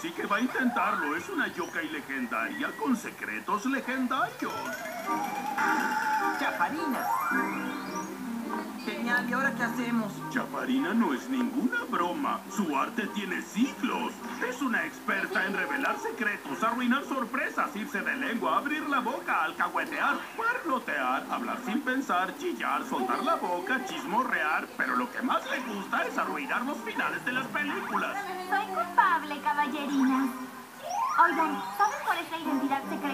Sí que va a intentarlo. Es una yokai legendaria con secretos legendarios. Chaparina. Genial, ¿y ahora qué hacemos? Chaparina no es ninguna broma. Su arte tiene siglos. Es una experta en revelar secretos, arruinar sorpresas, irse de lengua, abrir la boca, alcahuetear, parlotear, hablar sin pensar, chillar, soltar la boca, chismorrear. Pero lo que más le gusta es arruinar los finales de las películas. Oigan, ¿saben cuál es la identidad secreta?